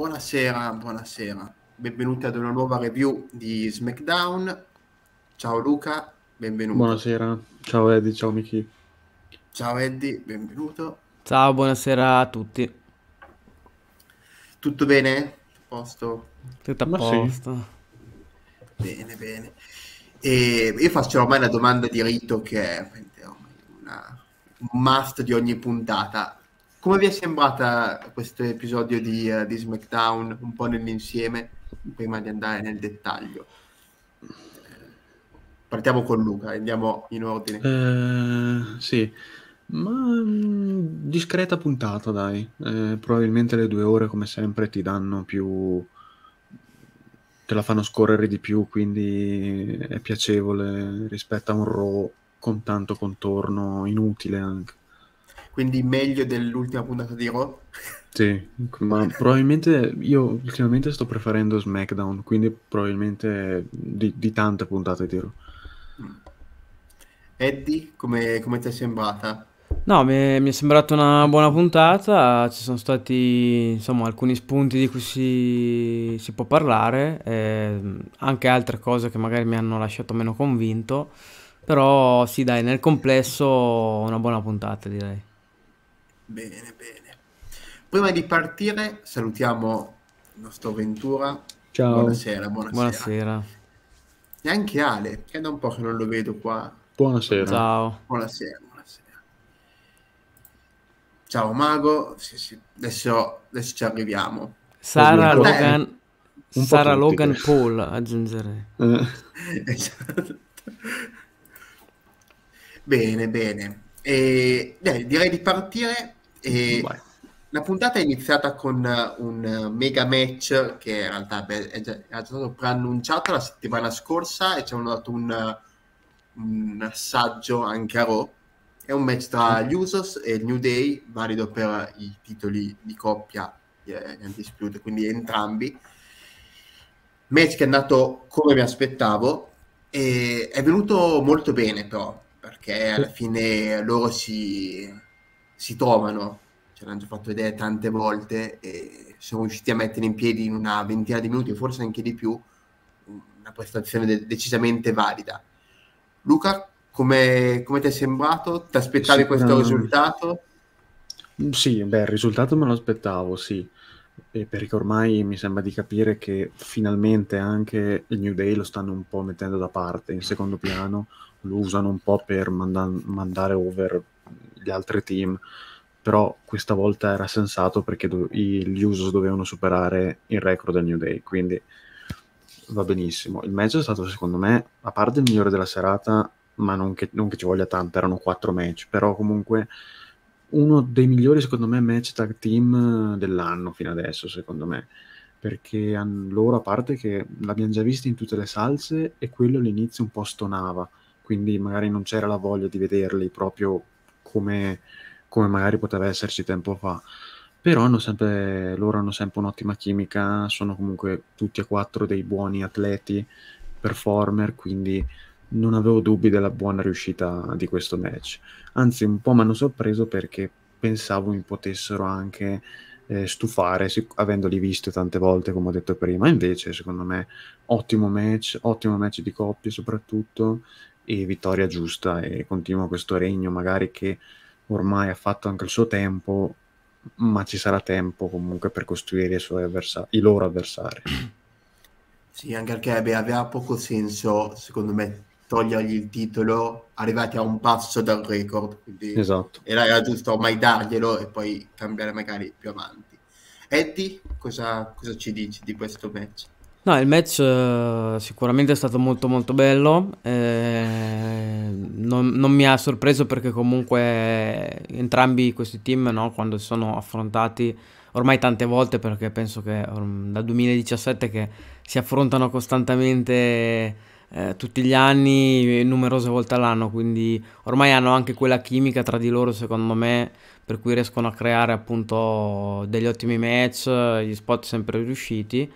Buonasera, buonasera. Benvenuti ad una nuova review di SmackDown. Ciao Luca, benvenuto. Buonasera, ciao Eddie, ciao Miki. Ciao Eddie, benvenuto. Ciao, buonasera a tutti. Tutto bene? A posto? Tutto a Ma sì. posto. Bene, bene. E io faccio ormai la domanda di rito che è ormai una- un must di ogni puntata. Come vi è sembrata questo episodio di, eh, di SmackDown un po' nell'insieme, prima di andare nel dettaglio? Partiamo con Luca, andiamo in ordine. Eh, sì, ma mm, discreta puntata, dai. Eh, probabilmente le due ore, come sempre, ti danno più... te la fanno scorrere di più, quindi è piacevole rispetto a un Raw con tanto contorno inutile anche. Quindi meglio dell'ultima puntata di Raw? Sì, ma probabilmente io ultimamente sto preferendo SmackDown, quindi probabilmente di, di tante puntate di Raw. Eddie, come, come ti è sembrata? No, mi è, mi è sembrata una buona puntata, ci sono stati insomma alcuni spunti di cui si, si può parlare, e anche altre cose che magari mi hanno lasciato meno convinto, però sì dai, nel complesso una buona puntata direi. Bene, bene. Prima di partire, salutiamo il nostro Ventura. Ciao. Buonasera, buonasera. Buonasera. E anche Ale, che è da un po' che non lo vedo qua. Buonasera. Ciao. Buonasera, buonasera. Ciao Mago, Sì, sì, Adesso, adesso ci arriviamo. Sara Logan, un po' Sara Logan. Paul aggiungerei. Eh, Esatto. Bene, bene. E, dai, direi di partire. E vai. la puntata è iniziata con uh, un uh, mega match che in realtà beh, è già, era già stato preannunciato la settimana scorsa e ci hanno dato un, uh, un assaggio anche a Raw. È un match tra gli Usos e il New Day, valido per i titoli di coppia eh, Undisputed, quindi entrambi. Match che è andato come mi aspettavo e è venuto molto bene però, perché alla fine loro si, si trovano, ce l'hanno già fatto vedere tante volte e sono riusciti a mettere in piedi in una ventina di minuti, forse anche di più, una prestazione de- decisamente valida. Luca, come, come ti è sembrato? Ti aspettavi questo risultato? Sì, beh, il risultato me lo aspettavo, sì. E perché ormai mi sembra di capire che finalmente anche il New Day lo stanno un po' mettendo da parte in secondo piano, lo usano un po' per manda- mandare over gli altri team, però questa volta era sensato perché do- i- gli Usos dovevano superare il record del New Day, quindi va benissimo. Il match è stato secondo me, a parte il migliore della serata, ma non che, non che ci voglia tanto, erano quattro match, però comunque uno dei migliori secondo me match tag team dell'anno fino adesso secondo me perché han- loro a parte che l'abbiamo già visto in tutte le salse e quello all'inizio un po' stonava quindi magari non c'era la voglia di vederli proprio come, come magari poteva esserci tempo fa. Però hanno sempre, loro hanno sempre un'ottima chimica sono comunque tutti e quattro dei buoni atleti performer quindi non avevo dubbi della buona riuscita di questo match. Anzi un po' mi hanno sorpreso perché pensavo mi potessero anche eh, stufare sic- avendoli visti tante volte come ho detto prima. Invece secondo me ottimo match ottimo match di coppie soprattutto e vittoria giusta e continua questo regno magari che ormai ha fatto anche il suo tempo ma ci sarà tempo comunque per costruire i, avversa- i loro avversari Sì, anche perché beh, aveva poco senso, secondo me, togliergli il titolo arrivati a un passo dal record, quindi esatto era, era giusto ormai darglielo e poi cambiare magari più avanti. Eddie, cosa, cosa ci dici di questo match? No, il match eh, sicuramente è stato molto molto bello, eh, non, non mi ha sorpreso perché comunque entrambi questi team, no, quando si sono affrontati ormai tante volte, perché penso che um, dal 2017 che si affrontano costantemente eh, tutti gli anni, numerose volte all'anno, quindi ormai hanno anche quella chimica tra di loro, secondo me, per cui riescono a creare appunto degli ottimi match, gli spot sempre riusciti.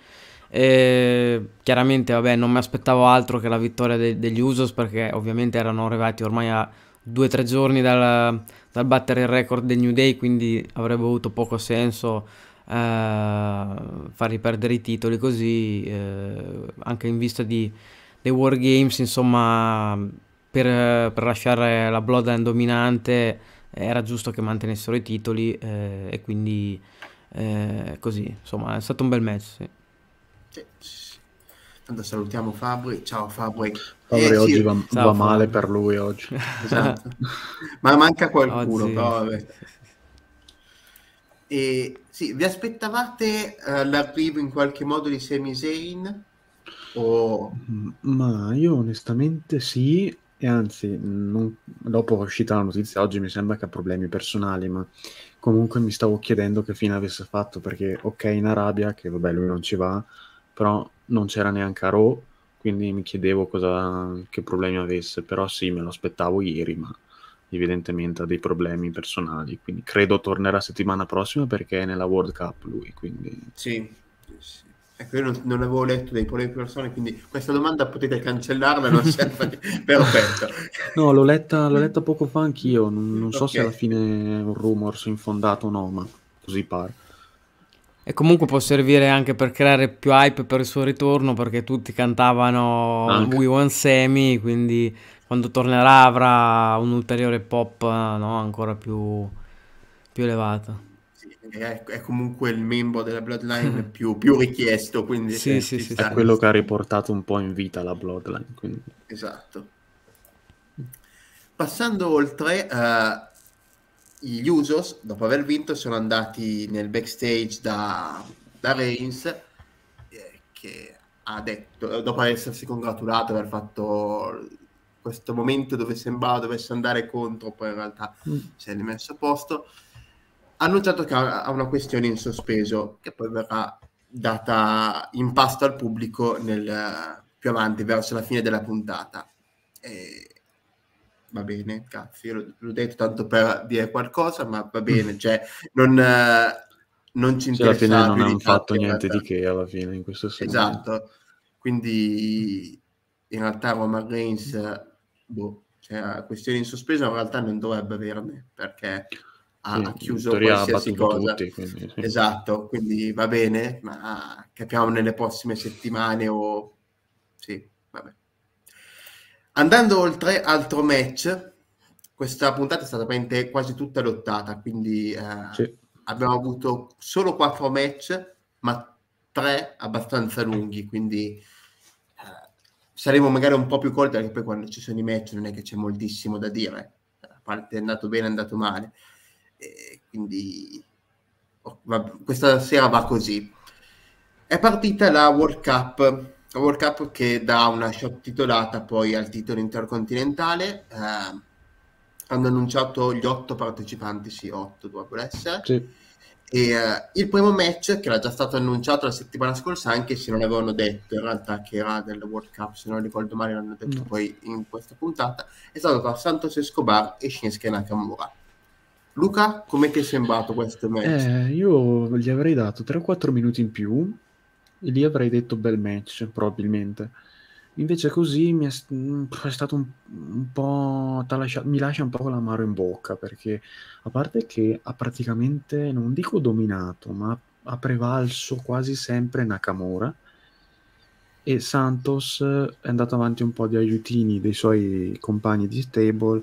E chiaramente, vabbè, non mi aspettavo altro che la vittoria de- degli Usos perché ovviamente erano arrivati ormai a due o tre giorni dal, dal battere il record del New Day, quindi avrebbe avuto poco senso fargli perdere i titoli così, eh, anche in vista di, dei War Games, insomma, per, per lasciare la Bloodline dominante era giusto che mantenessero i titoli eh, e quindi eh, così, insomma, è stato un bel match, sì. Tanto salutiamo Fabri, ciao Fabri. Fabri eh, oggi sì. va, va male per lui oggi. Esatto. Ma manca qualcuno, oggi... però vabbè. E sì, vi aspettavate uh, l'arrivo in qualche modo di Sami Zayn? O... Ma io onestamente sì, e anzi, non... dopo è uscita la notizia oggi mi sembra che ha problemi personali, ma comunque mi stavo chiedendo che fine avesse fatto, perché ok in Arabia, che vabbè lui non ci va, però non c'era neanche a Raw, quindi mi chiedevo cosa... che problemi avesse, però sì, me lo aspettavo ieri, ma evidentemente ha dei problemi personali, quindi credo tornerà settimana prossima perché è nella World Cup lui, quindi... Sì, sì. Ecco, io non, non, avevo letto dei problemi personali, quindi questa domanda potete cancellarla, non serve perfetto. No, l'ho letta, l'ho letta poco fa anch'io, non, non so okay. se alla fine è un rumors infondato o no, ma così pare. E comunque può servire anche per creare più hype per il suo ritorno, perché tutti cantavano anche. We Want Semi, quindi quando tornerà avrà un ulteriore pop no? ancora più, più elevato. Sì, è, è, comunque il membro della Bloodline più, più richiesto, quindi sì, sì, sì, è quello che ha riportato un po' in vita la Bloodline. Quindi. Esatto. Passando oltre, uh, gli Usos, dopo aver vinto, sono andati nel backstage da, da Reigns, eh, che ha detto, dopo essersi congratulato, aver fatto questo momento dove sembrava dovesse andare contro, poi in realtà mm. si è rimesso a posto. Ha annunciato che ha una questione in sospeso che poi verrà data in pasto al pubblico nel, più avanti, verso la fine della puntata. E, va bene, io l'ho, l'ho, detto tanto per dire qualcosa, ma va bene, cioè non, non ci interessa. Cioè, alla fine non hanno fatto niente di che alla fine in questo senso. Esatto, quindi in realtà Roman Reigns boh, cioè, questioni in sospeso in realtà non dovrebbe averne perché ha, sì, chiuso qualsiasi cosa. Tutti, quindi, sì. Esatto, quindi va bene, ma capiamo nelle prossime settimane o... Andando oltre, altro match, questa puntata è stata quasi tutta lottata, quindi eh, sì. abbiamo avuto solo quattro match, ma tre abbastanza lunghi, quindi saremo magari un po' più colti perché poi quando ci sono i match non è che c'è moltissimo da dire, a parte è andato bene, è andato male. E quindi oh, va, questa sera va così. È partita la World Cup, World Cup che dà una shot titolata poi al titolo intercontinentale. Eh, hanno annunciato gli otto partecipanti, sì, otto dovrebbero essere. Sì e, uh, il primo match, che era già stato annunciato la settimana scorsa, anche se non avevano detto in realtà che era del World Cup, se non ricordo male, l'hanno detto no. poi in questa puntata, è stato tra Santos Escobar e Shinsuke Nakamura. Luca, come ti è sembrato questo match? Eh, io gli avrei dato 3-4 minuti in più e lì avrei detto bel match, probabilmente. Invece così mi è, mm, è stato un, un po'... Lascia, mi lascia un po' l'amaro in bocca perché a parte che ha praticamente, non dico dominato, ma ha prevalso quasi sempre Nakamura e Santos è andato avanti un po' di aiutini dei suoi compagni di stable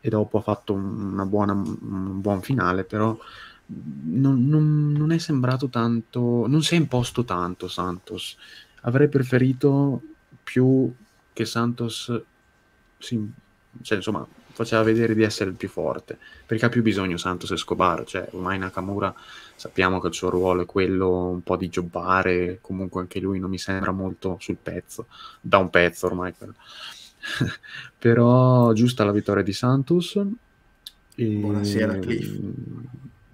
e dopo ha fatto una buona, un buon finale, però non, non, non è sembrato tanto, non si è imposto tanto Santos. Avrei preferito più che Santos si, cioè, insomma, faceva vedere di essere il più forte, perché ha più bisogno Santos Escobar, cioè ormai Nakamura sappiamo che il suo ruolo è quello un po' di giocare, comunque anche lui non mi sembra molto sul pezzo, da un pezzo ormai. Però giusta la vittoria di Santos. E Buonasera Cliff.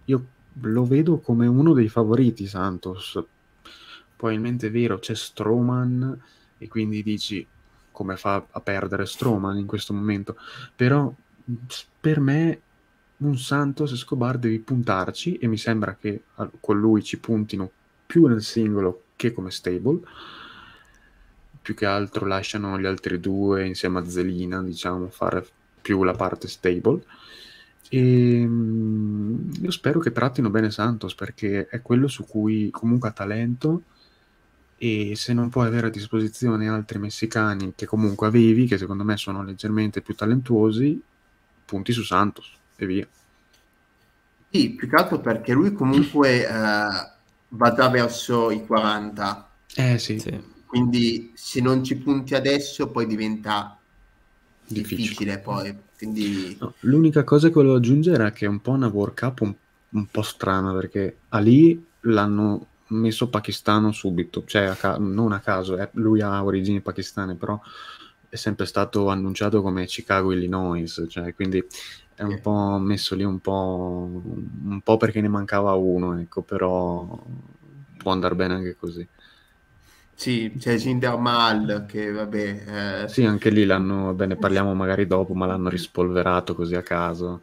Io lo vedo come uno dei favoriti Santos. Probabilmente è vero, c'è Strowman e quindi dici come fa a perdere Stroman in questo momento, però per me un Santos Escobar devi puntarci e mi sembra che con lui ci puntino più nel singolo che come stable. Più che altro lasciano gli altri due insieme a Zelina diciamo fare più la parte stable E mm, io spero che trattino bene Santos perché è quello su cui comunque ha talento e se non puoi avere a disposizione altri messicani che comunque avevi, che secondo me sono leggermente più talentuosi, punti su Santos e via. Sì, più che altro perché lui comunque eh, va già verso i 40. Eh sì. sì. Quindi se non ci punti adesso poi diventa difficile, difficile poi. Quindi... No, l'unica cosa che volevo aggiungere è che è un po' una World Cup un, un po' strana perché Ali l'hanno messo pakistano subito, cioè a ca- non a caso, eh, lui ha origini pakistane, però è sempre stato annunciato come Chicago, Illinois, cioè, quindi è un po' messo lì un po', un po' perché ne mancava uno, ecco, però può andare bene anche così. Sì, c'è Jinder Mal che vabbè... Eh... Sì, anche lì l'hanno, bene parliamo magari dopo, ma l'hanno rispolverato così a caso.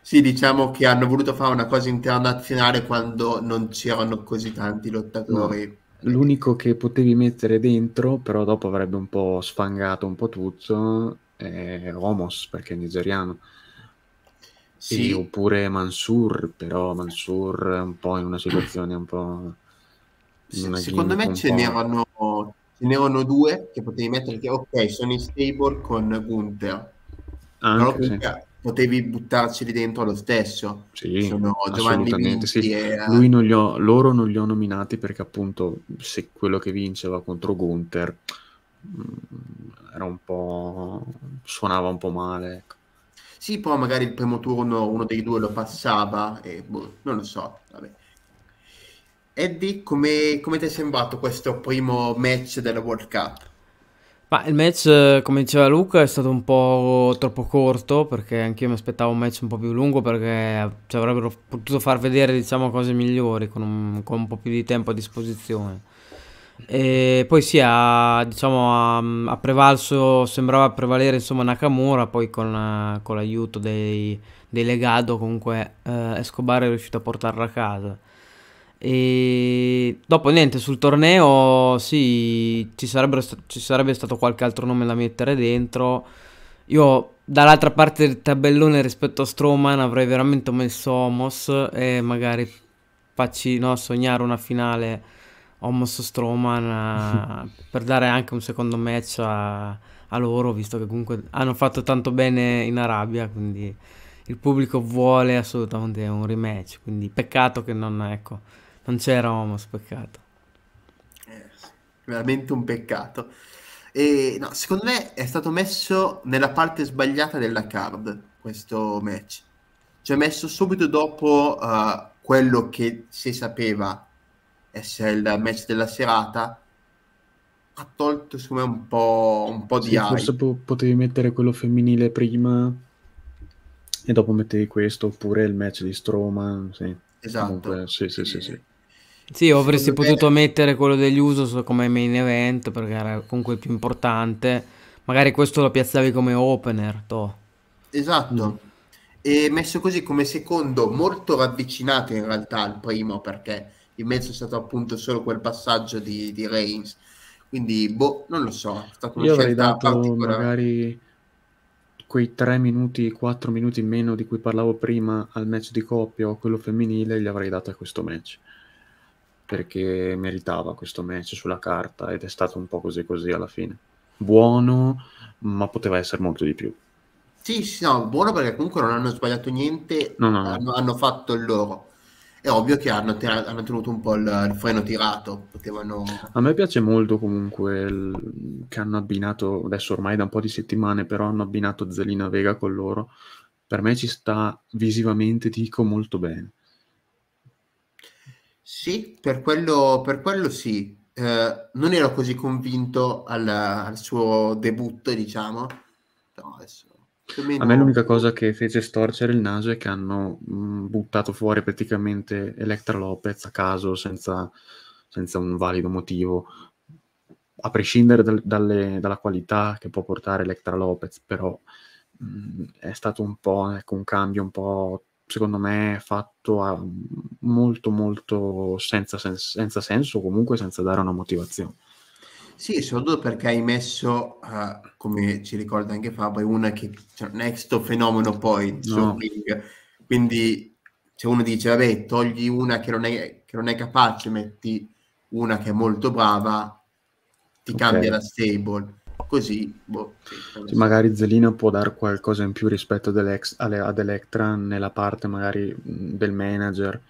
Sì, diciamo che hanno voluto fare una cosa internazionale quando non c'erano così tanti lottatori. No. L'unico che potevi mettere dentro, però dopo avrebbe un po' sfangato un po' tutto, è Homos, perché è nigeriano. Sì. E, oppure Mansur, però Mansur è un po' in una situazione un po'... Una Secondo me ce n'erano, ce n'erano due che potevi mettere, che ok, sono in stable con Gunther. Anche, sì potevi buttarceli dentro lo stesso. Sì, Sono Giovanni Vinci sì. e... Lui non ho, loro non li ho nominati perché appunto se quello che vinceva contro Gunther mm, era un po'... suonava un po' male. Ecco. Sì, poi magari il primo turno uno dei due lo passava e boh, non lo so. Vabbè. Eddie, come, come ti è sembrato questo primo match della World Cup? Ma il match, come diceva Luca, è stato un po' troppo corto perché anch'io mi aspettavo un match un po' più lungo perché ci avrebbero potuto far vedere diciamo, cose migliori con un, con un po' più di tempo a disposizione. E poi sì, ha, diciamo, ha, ha prevalso, sembrava prevalere insomma Nakamura, poi con, con l'aiuto dei, dei Legado comunque eh, Escobar è riuscito a portarla a casa. E dopo niente, sul torneo sì, ci, ci sarebbe stato qualche altro nome da mettere dentro. Io dall'altra parte del tabellone rispetto a Strowman avrei veramente messo Homos e magari facci no, sognare una finale Homos Strowman uh, per dare anche un secondo match a, a, loro, visto che comunque hanno fatto tanto bene in Arabia, quindi il pubblico vuole assolutamente un rematch, quindi peccato che non ecco non c'era Homos, peccato. Eh, veramente un peccato. E no, secondo me è stato messo nella parte sbagliata della card questo match. Cioè messo subito dopo uh, quello che si sapeva essere il match della serata ha tolto secondo me un po', un po di sì, forse po- potevi mettere quello femminile prima e dopo mettevi questo oppure il match di Strowman sì. esatto Comunque, sì, sì, sì, sì. Sì, avresti potuto me... mettere quello degli Usos come main event perché era comunque il più importante. Magari questo lo piazzavi come opener. To. Esatto. Mm. E messo così come secondo, molto ravvicinato in realtà al primo perché in mezzo è stato appunto solo quel passaggio di, di Reigns. Quindi, boh, non lo so. È stata una Io avrei dato magari quei 3 minuti, 4 minuti in meno di cui parlavo prima al match di coppia o quello femminile, gli avrei dato a questo match perché meritava questo match sulla carta ed è stato un po' così così alla fine. Buono, ma poteva essere molto di più. Sì, sì, no, buono perché comunque non hanno sbagliato niente, no, no. Hanno, hanno, fatto il loro. È ovvio che hanno, tira- hanno tenuto un po' il, il, freno tirato. Potevano... A me piace molto comunque il, che hanno abbinato, adesso ormai da un po' di settimane, però hanno abbinato Zelina Vega con loro. Per me ci sta visivamente, dico, molto bene. Sì, per quello, per quello sì. Eh, non ero così convinto al, al suo debutto, diciamo. No, adesso, A me l'unica cosa che fece storcere il naso è che hanno mh, mm, buttato fuori praticamente Electra Lopez a caso, senza, senza un valido motivo. A prescindere dal, dalle, dalla qualità che può portare Electra Lopez, però mh, mm, è stato un po' ecco, un cambio un po' secondo me fatto a molto molto senza, sens- senza senso comunque senza dare una motivazione Sì, soprattutto perché hai messo, uh, come ci ricorda anche Fabio, una che cioè, non è questo fenomeno poi no. Quindi se uno dice, vabbè, togli una che non, è, che non è capace, metti una che è molto brava, ti okay. cambia la stable. Così, boh, sì, magari Zelina può dare qualcosa in più rispetto ad Electra nella parte magari del manager.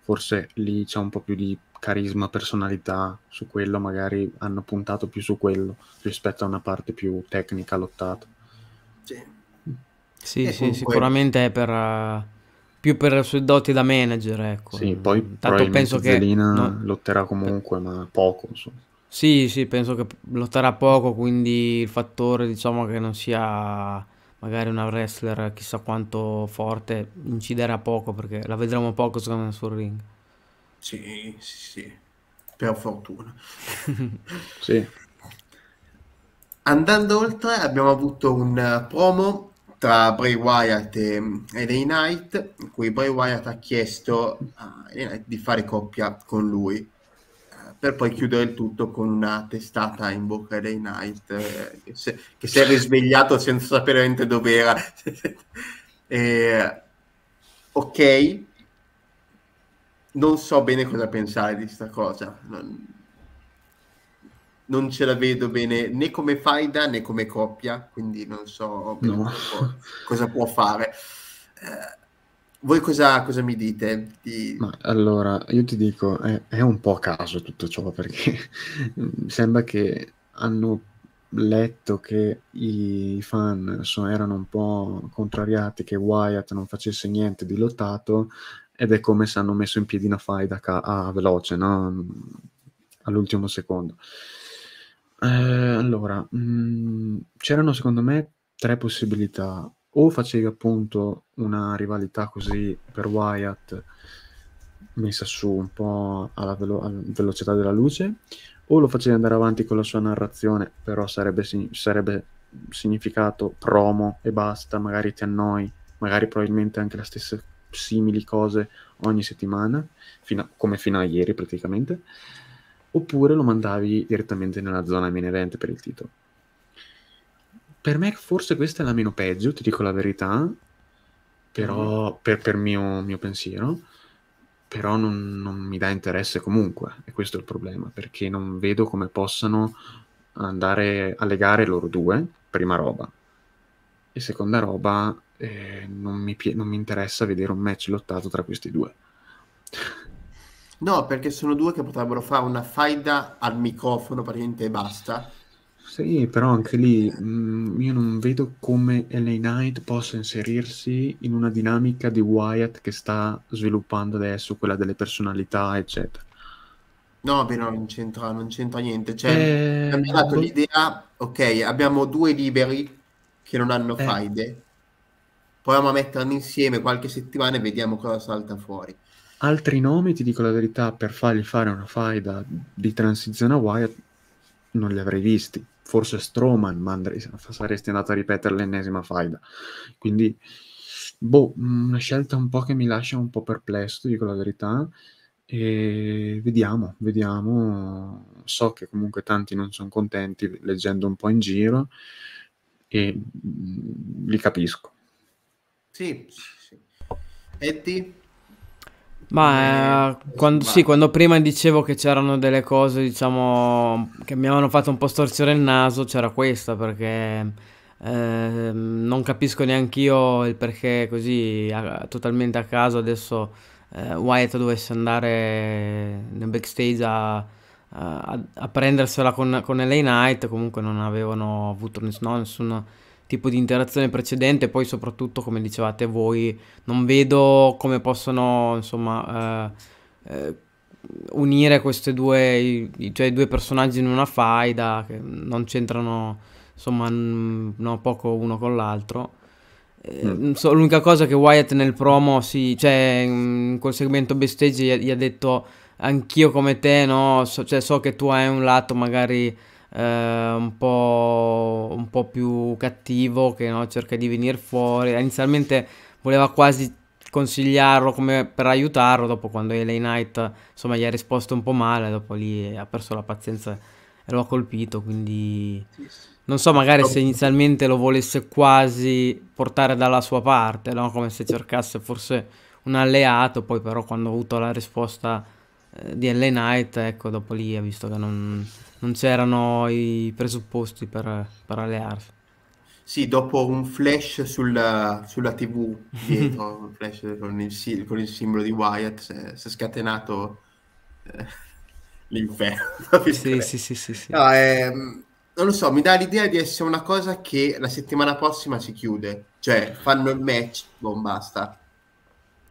Forse lì c'è un po' più di carisma, personalità, su quello magari hanno puntato più su quello rispetto a una parte più tecnica lottata. Sì, sì, sì comunque... sicuramente è per, uh, più per le sue doti da manager, ecco. Sì, poi Tanto penso che Zelina no... lotterà comunque, ma poco, insomma. Sì, sì, penso che lotterà poco, quindi il fattore, diciamo, che non sia magari una wrestler chissà quanto forte inciderà poco perché la vedremo poco secondo me sul ring. Sì, sì, sì, per fortuna. sì. Andando oltre, abbiamo avuto un promo tra Bray Wyatt e, e Day Knight, in cui Bray Wyatt ha chiesto a Knight di fare coppia con lui, eh, per poi chiudere il tutto con una testata in bocca dei Knight, eh, che, se, che, si è risvegliato senza sapere veramente dove era. eh, ok, non so bene cosa pensare di questa cosa. Non, non, ce la vedo bene né come faida né come coppia, quindi non so no. cosa, cosa può fare. Eh, voi cosa, cosa, mi dite? Di... Ma allora, io ti dico, è, è, un po' a caso tutto ciò perché sembra che hanno letto che i fan so, erano un po' contrariati che Wyatt non facesse niente di lottato ed è come se hanno messo in piedi una faida ca- a veloce, no? all'ultimo secondo. Eh, allora, mh, mm, c'erano secondo me tre possibilità. O facevi appunto una rivalità così per Wyatt messa su un po' alla, velo- alla velocità della luce, o lo facevi andare avanti con la sua narrazione, però sarebbe, sarebbe significato promo e basta, magari ti annoi, magari probabilmente anche la stessa simili cose ogni settimana, fino a, come fino a ieri praticamente, oppure lo mandavi direttamente nella zona main event per il titolo. Per me forse questa è la meno peggio, ti dico la verità, però mm. per, per mio, mio, pensiero, però non, non mi dà interesse comunque, e questo è il problema, perché non vedo come possano andare a legare loro due, prima roba, e seconda roba, eh, non, mi, non mi interessa vedere un match lottato tra questi due. No, perché sono due che potrebbero fare una faida al microfono praticamente e basta. Sì, però anche lì mh, mm, io non vedo come LA Knight possa inserirsi in una dinamica di Wyatt che sta sviluppando adesso, quella delle personalità, eccetera. No, beh, no, non c'entra, non c'entra niente. Cioè, eh, abbiamo dato boh. l'idea, ok, abbiamo due liberi che non hanno eh. faide. Proviamo a metterli insieme qualche settimana e vediamo cosa salta fuori. Altri nomi, ti dico la verità, per fargli fare una faida di transizione a Wyatt non li avrei visti. Forse Strowman, ma andrei, saresti andato a ripetere l'ennesima faida. Quindi, boh, una scelta un po' che mi lascia un po' perplesso, dico la verità. E vediamo, vediamo. So che comunque tanti non sono contenti leggendo un po' in giro e mh, li capisco. Sì, sì, sì. Eddie? Ma eh, quando, sì, quando prima dicevo che c'erano delle cose, diciamo, che mi avevano fatto un po' storcere il naso, c'era questa, perché eh, non capisco neanche io il perché così a, totalmente a caso adesso eh, Wyatt dovesse andare nel backstage a a, a prendersela con, con LA Knight, comunque non avevano avuto no, nessun tipo di interazione precedente, poi soprattutto come dicevate voi, non vedo come possono insomma eh, eh, unire questi due, cioè due personaggi in una faida che non c'entrano insomma no, poco uno con l'altro. Eh, mm. so, l'unica cosa che Wyatt nel promo, sì, cioè in quel segmento backstage gli, gli ha detto anch'io come te, no? So, cioè, so che tu hai un lato magari eh, un, po', un po' più cattivo che no? cerca di venire fuori. Inizialmente voleva quasi consigliarlo come per aiutarlo, dopo quando LA Knight insomma gli ha risposto un po' male, dopo lì ha perso la pazienza e lo ha colpito, quindi non so magari se inizialmente lo volesse quasi portare dalla sua parte, no? come se cercasse forse un alleato, poi però quando ha avuto la risposta eh, di LA Knight, ecco, dopo lì ha visto che non, non c'erano i presupposti per, per allearsi. Sì, dopo un flash sulla, sulla TV dietro, un flash con il, con il, simbolo di Wyatt, si è, si è scatenato eh, l'inferno. Sì, sì, sì, sì, sì. No, ehm, non lo so, mi dà l'idea di essere una cosa che la settimana prossima si chiude. Cioè, fanno il match, non basta.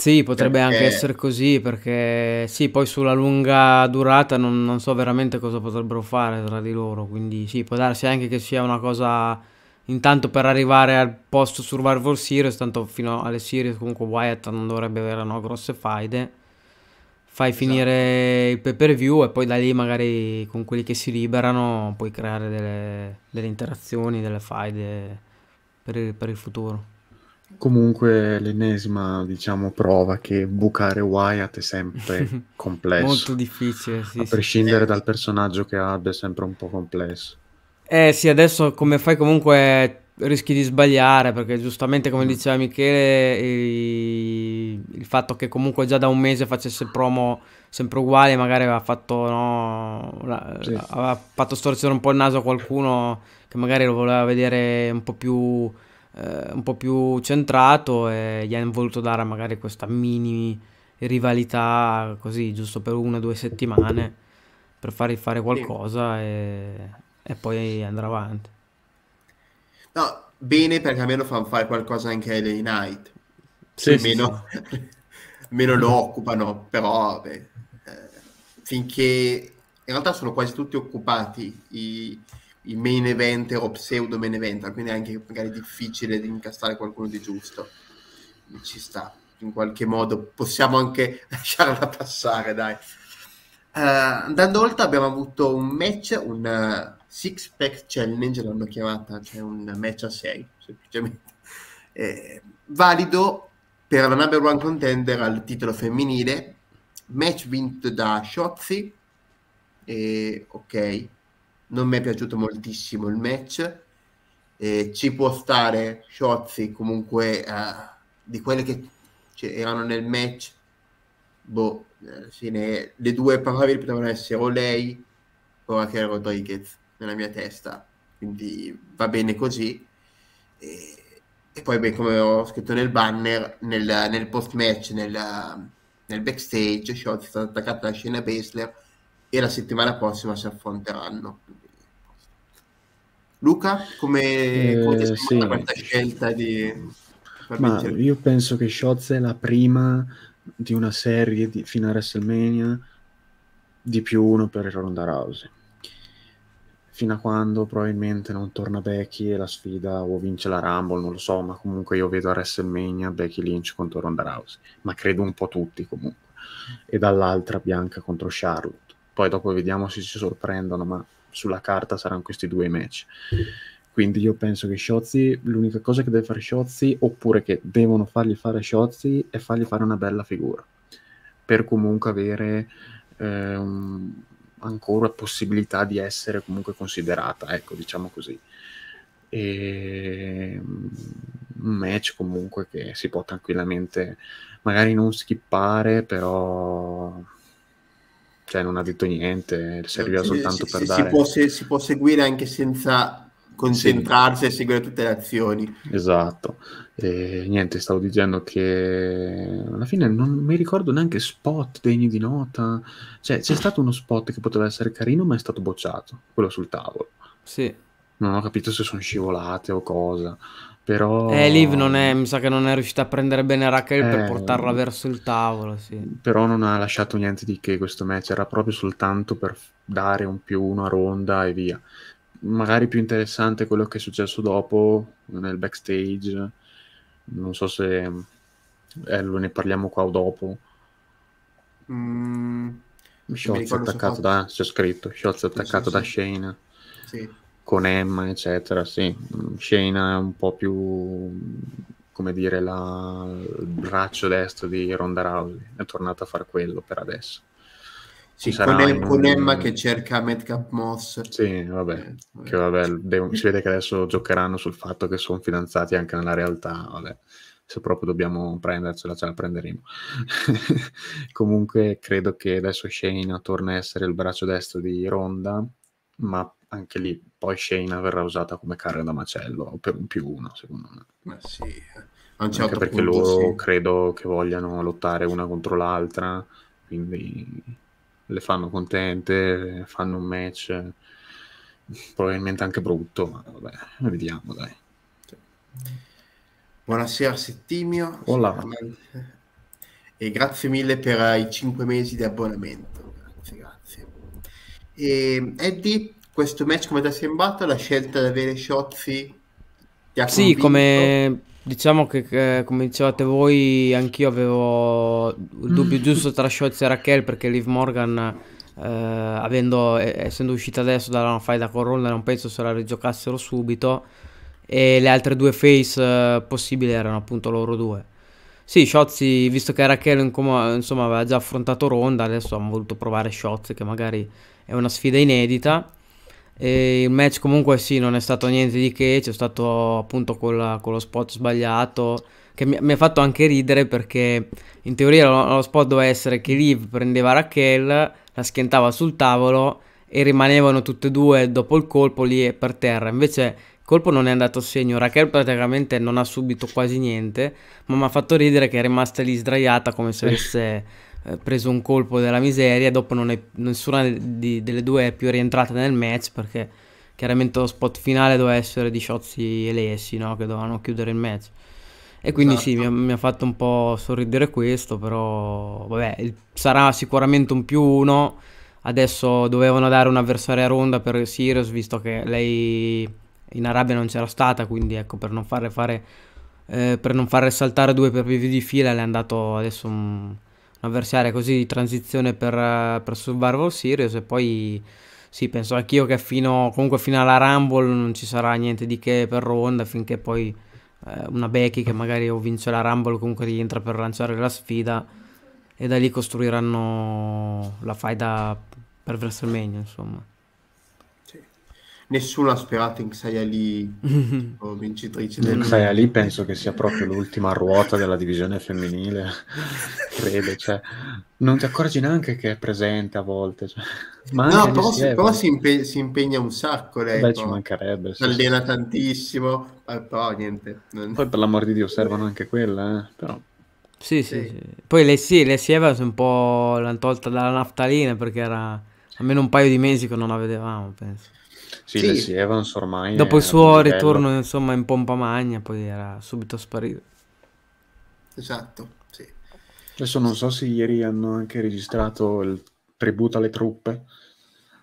Sì, potrebbe perché... anche essere così, perché sì, poi sulla lunga durata non, non, so veramente cosa potrebbero fare tra di loro, quindi sì, può darsi anche che sia una cosa intanto per arrivare al posto Survivor Series, tanto fino alle series comunque Wyatt non dovrebbe avere no, grosse faide fai esatto. finire il pay per view e poi da lì magari con quelli che si liberano puoi creare delle, delle interazioni, delle faide per il, per il futuro. Comunque l'ennesima, diciamo, prova che bucare Wyatt è sempre complesso. Molto difficile, sì. A prescindere sì. dal personaggio che abbia, è sempre un po' complesso. Eh sì, adesso come fai comunque rischi di sbagliare perché giustamente come mm. diceva Michele il fatto che comunque già da un mese facesse promo sempre uguali magari aveva fatto, no, sì. aveva fatto storcere un po' il naso a qualcuno che magari lo voleva vedere un po' più eh, un po' più centrato e gli hanno voluto dare magari questa mini rivalità così giusto per una o due settimane per fargli fare qualcosa sì. e, e poi andare avanti No, bene perché almeno fanno fare qualcosa anche a LA Knight. Sì, meno, sì. meno lo occupano, però beh, eh, finché in realtà sono quasi tutti occupati i, i main event o pseudo main event, quindi è anche magari difficile di incastrare qualcuno di giusto. Ci sta, in qualche modo possiamo anche lasciarla passare, dai. Uh, andando oltre abbiamo avuto un match, un Six Pack Challenge l'hanno chiamata, cioè un match a 6 semplicemente. Eh, valido per la number one contender al titolo femminile, match vinto da Shotzi. E, ok, non mi è piaciuto moltissimo il match. Eh, ci può stare Shotzi comunque uh, di quelle che erano nel match. Boh, eh, le due probabili potevano essere o lei o Raquel Rodriguez nella mia testa, quindi va bene così. E, e poi, beh, come ho scritto nel banner, nel, nel post-match, nel, nel backstage, Shotzi è stato attaccato da Shayna Baszler e la settimana prossima si affronteranno. Luca, come, eh, come ti sì. questa scelta di... Ma io penso che Shotzi è la prima di una serie di, fino a WrestleMania di più uno per Ronda Rousey fino a quando probabilmente non torna Becky e la sfida o vince la Rumble, non lo so, ma comunque io vedo a WrestleMania Becky Lynch contro Ronda Rousey, ma credo un po' tutti comunque, e dall'altra Bianca contro Charlotte. Poi dopo vediamo se si sorprendono, ma sulla carta saranno questi due match. Quindi io penso che Shotzi, l'unica cosa che deve fare Shotzi, oppure che devono fargli fare Shotzi, è fargli fare una bella figura, per comunque avere eh, un ancora possibilità di essere comunque considerata, ecco, diciamo così. E mm, un match comunque che si può tranquillamente magari non skippare, però cioè non ha detto niente, serviva soltanto si, per si, dare... Si può, si può seguire anche senza concentrarsi sì. e seguire tutte le azioni. Esatto. E niente, stavo dicendo che alla fine non mi ricordo neanche spot degni di nota. Cioè, c'è stato uno spot che poteva essere carino, ma è stato bocciato, quello sul tavolo. Sì. Non ho capito se sono scivolate o cosa. Però... Eh, Liv non è, mi sa che non è riuscita a prendere bene Raquel eh, per portarla verso il tavolo, sì. Però non ha lasciato niente di che questo match, era proprio soltanto per dare un più uno a Ronda e via magari più interessante quello che è successo dopo nel backstage. Non so se eh, ne parliamo qua o dopo. Mm, Shotz attaccato da c'è scritto Shotz attaccato sì, sì, da Shane sì. Con Emma eccetera sì Shane è un po' più come dire la... il braccio destro di Ronda Rousey è tornato a fare quello per adesso Sì, con, em- con, Emma che cerca Metcalf Moss. Sì, vabbè, eh, vabbè. Che, vabbè devo, si vede che adesso giocheranno sul fatto che sono fidanzati anche nella realtà, vabbè. Se proprio dobbiamo prendercela, ce la prenderemo. Comunque credo che adesso Shane torna a essere il braccio destro di Ronda, ma anche lì poi Shane verrà usata come carne da macello per un più uno, secondo me. Ma sì, anche certo perché punto, loro sì. credo che vogliano lottare una contro l'altra, quindi le fanno contente, fanno un match probabilmente anche brutto, ma vabbè, vediamo dai. Buonasera Settimio. E grazie mille per i 5 mesi di abbonamento. Grazie, grazie. E Eddie, questo match come ti è sembrato? La scelta di avere Shotzi ti ha Sì, come Diciamo che, che, come dicevate voi, anch'io avevo il dubbio giusto tra Scholz e Raquel perché Liv Morgan, eh, avendo, essendo uscita adesso dalla fight con Ronda, non penso se la rigiocassero subito. E le altre due face eh, possibili erano appunto loro due. Sì, Shotzi, visto che Raquel insomma, aveva già affrontato Ronda, adesso hanno voluto provare Shotzi, che magari è una sfida inedita. E il match comunque sì, non è stato niente di che, c'è stato appunto con, con lo spot sbagliato, che mi, mi, ha fatto anche ridere perché in teoria lo, lo spot doveva essere che Liv prendeva Raquel, la schiantava sul tavolo e rimanevano tutte e due dopo il colpo lì per terra. Invece il colpo non è andato a segno, Raquel praticamente non ha subito quasi niente, ma mi ha fatto ridere che è rimasta lì sdraiata come se avesse eh, preso un colpo della miseria e dopo è, nessuna di, delle due è più rientrata nel match perché chiaramente lo spot finale doveva essere di Sciozzi e Lessi no? che dovevano chiudere il match e quindi esatto. sì mi ha, mi ha, fatto un po' sorridere questo però vabbè il, sarà sicuramente un più uno adesso dovevano dare un'avversaria ronda per Sirius visto che lei in Arabia non c'era stata quindi ecco per non farle fare eh, per non far saltare due per di fila le hanno dato adesso un un'avversaria così di transizione per, per Survival Series e poi sì, penso anch'io che fino, comunque fino alla Rumble non ci sarà niente di che per Ronda finché poi eh, una Becky che magari o vince la Rumble comunque rientra per lanciare la sfida e da lì costruiranno la faida per WrestleMania insomma nessuno ha sperato in Xayah Lee vincitrice del Xayah Lee penso che sia proprio l'ultima ruota della divisione femminile credo cioè, non ti accorgi neanche che è presente a volte cioè. Ma no però, si, però si, impe- si, impegna un sacco lei Beh, ci mancherebbe si allena sì. tantissimo però niente non... poi per l'amor di Dio servono anche quelle eh? però sì, sì, sì. Poi le, sì, le Evans un po' l'hanno tolta dalla naftalina perché era almeno un paio di mesi che non la vedevamo, penso. Sì, sì. Leslie Evans ormai. Dopo il suo ritorno insomma in pompa magna, poi era subito sparito. Esatto, sì. Adesso non so se ieri hanno anche registrato il tributo alle truppe.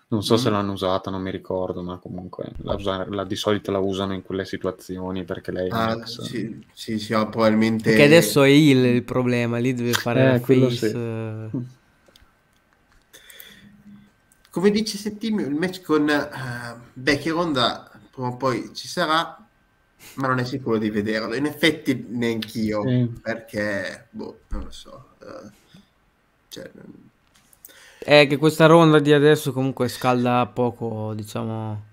Non so mm. se l'hanno usata, non mi ricordo, ma comunque la, usare, la, di solito la usano in quelle situazioni perché lei ah, sì, sì, sì, probabilmente... Che adesso è il, il problema, lì deve fare eh, la face... Sì. Come dice Settimio, il match con uh, Becky Ronda prima o poi ci sarà, ma non è sicuro di vederlo. In effetti neanch'io, sì. perché, boh, non lo so. Uh, cioè, è che questa ronda di adesso comunque scalda poco, diciamo,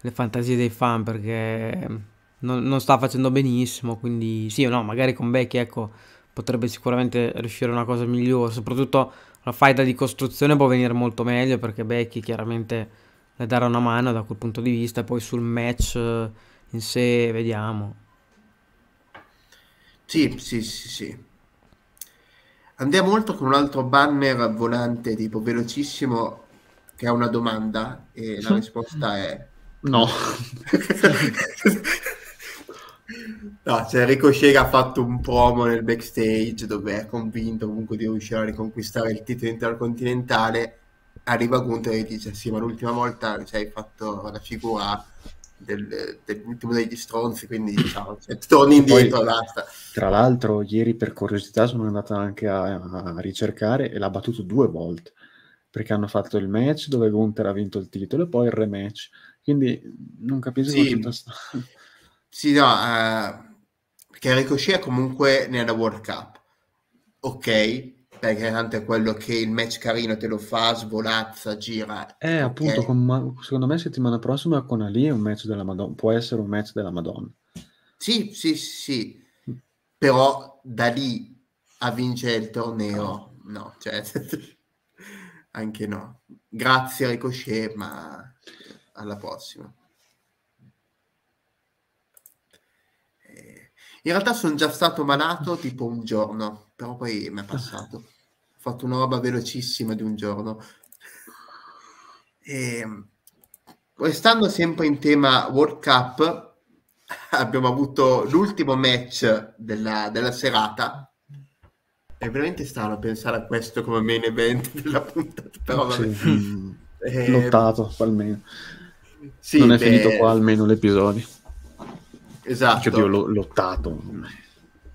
le fantasie dei fan, perché non, non sta facendo benissimo, quindi sì o no, magari con Becky, ecco, potrebbe sicuramente riuscire una cosa migliore, soprattutto la faida di costruzione può venire molto meglio perché Becky chiaramente le darà una mano da quel punto di vista e poi sul match eh, in sé vediamo. Sì, sì, sì, sì. Andiamo oltre con un altro banner volante tipo velocissimo che ha una domanda e la risposta è no. No, cioè Ricochet ha fatto un promo nel backstage dove è convinto comunque di riuscire a riconquistare il titolo intercontinentale. Arriva Gunther e dice: Sì, ma l'ultima volta cioè, hai fatto la figura del, dell'ultimo degli stronzi, quindi diciamo, cioè, torni indietro. Poi. Tra l'altro, ieri per curiosità sono andato anche a, a, ricercare e l'ha battuto due volte perché hanno fatto il match dove Gunther ha vinto il titolo e poi il rematch. Quindi non capisco sì. cosa sta. Sì, no, eh, perché Ricochet è comunque nella World Cup. Ok, perché tanto è quello che il match carino te lo fa, svolazza, gira. Eh, appunto, ok? con- secondo me settimana prossima con Ali è un match della Madonna, può essere un match della Madonna. Sì, sì, sì, però da lì a vincere il torneo, no, cioè, anche no. Grazie Ricochet, ma alla prossima. In realtà sono già stato malato tipo un giorno, però poi mi è passato. Ho fatto una roba velocissima di un giorno. E, restando sempre in tema World Cup, abbiamo avuto l'ultimo match della, della serata. È veramente strano pensare a questo come main event della puntata, però vabbè. Sì, Eh, lottato almeno. sì, non è beh, finito qua almeno l'episodio. Esatto. Cioè, Dio, lo- lottato.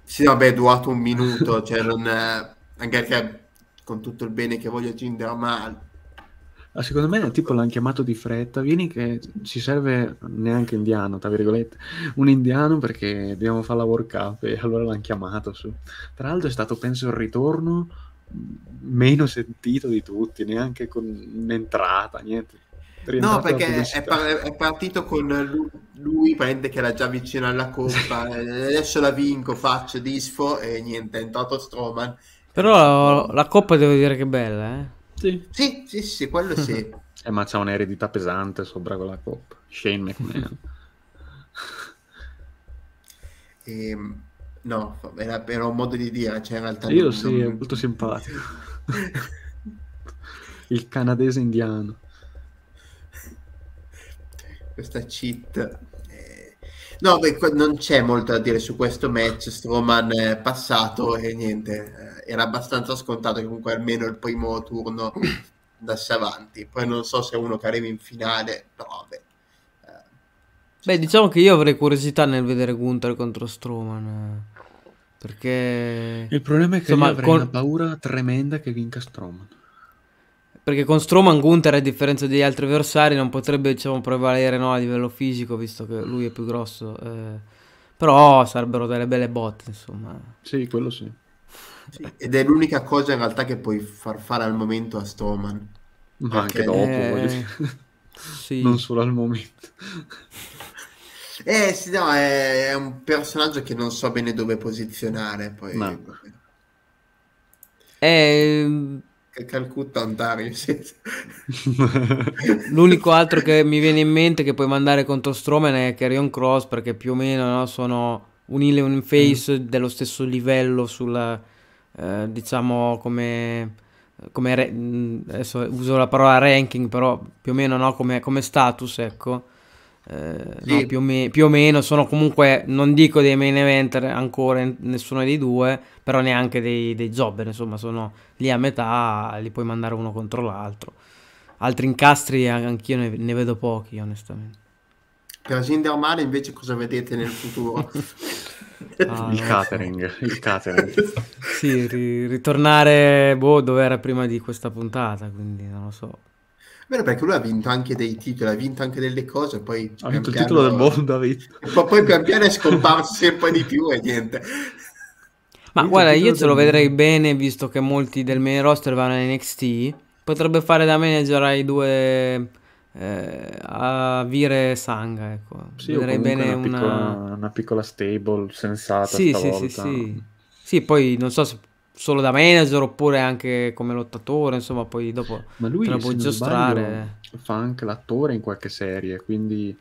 Sì, vabbè, è durato un minuto, cioè non, anche perché con tutto il bene che voglio a Jinder Mahal, Ah, secondo me tipo l'hanno chiamato di fretta. Vieni che ci serve neanche indiano, tra virgolette. Un indiano perché dobbiamo fare la World Cup e allora l'hanno chiamato su. Tra l'altro è stato, penso, il ritorno meno sentito di tutti, neanche con un'entrata, niente. No, perché è, par- è partito con lui, lui prende che era già vicino alla coppa, e adesso la vinco, faccio disfo e niente, è entrato Strowman. Però la, la coppa devo dire che è bella, eh. Sì. Sì, sì, sì, quello sì. Eh, ma c'ha un'eredità pesante sopra quella coppa. Shane McMahon. Ehm, no, era, era un modo di dire, cioè in realtà Io non- sì, è non- molto simpatico. Il canadese indiano. Questa cheat. eh. No, beh, non c'è molto da dire su questo match. Strowman è passato e niente, eh, era abbastanza scontato che comunque almeno il primo turno andasse avanti. Poi non so se è uno che arriva in finale, però vabbè. Eh, Beh, diciamo che io avrei curiosità nel vedere Gunther contro Strowman. eh, Perché... Il problema è che Insomma, io avrei con- una paura tremenda che vinca Strowman. Perché con Strowman Gunther, a differenza degli altri avversari, non potrebbe, diciamo, prevalere no, a livello fisico, visto che lui è più grosso. eh. Però sarebbero delle belle botte, insomma. Sì, quello sì. sì. Ed è l'unica cosa in realtà che puoi far fare al momento a Strowman. Ma anche dopo, Eh. Sì. Non solo al momento. Eh sì, no, è, è un personaggio che non so bene dove posizionare. Poi No. Eh, Calcutta, Ontario. L'unico altro che mi viene in mente che puoi mandare contro Strowman è Carrion Cross perché più o meno no, sono un heel e un face dello stesso livello sulla eh, diciamo come come re- mh, adesso uso la parola ranking però più o meno no, come, come status ecco Sì. no, più, o me- più o meno sono comunque non dico dei main eventer ancora in- nessuno dei due però neanche dei, dei jobber insomma sono lì a metà li puoi mandare uno contro l'altro Altri incastri an- anch'io ne, ne vedo pochi, onestamente. Per Jinder Mahal invece cosa vedete nel futuro? Ah, il no. catering, il catering. Sì, ri- ritornare boh, dove era prima di questa puntata, quindi non lo so. Vero perché lui ha vinto anche dei titoli, ha vinto anche delle cose, poi Ha vinto il titolo del mondo, ha vinto. Poi, poi pian piano è scomparso sempre di più e niente. Ma guarda, io ce lo vedrei mondo. bene, visto che molti del main roster vanno in NXT. Potrebbe fare da manager ai due eh, a Vire e Sanga, ecco. Sì, Vedrei bene una, una... piccola, una piccola stable sensata Sì, sì, sì, stavolta. sì. Sì, poi non so se solo da manager oppure anche come lottatore, insomma, poi dopo Ma lui, te la se puoi giostrare. sbaglio, fa anche l'attore in qualche serie, quindi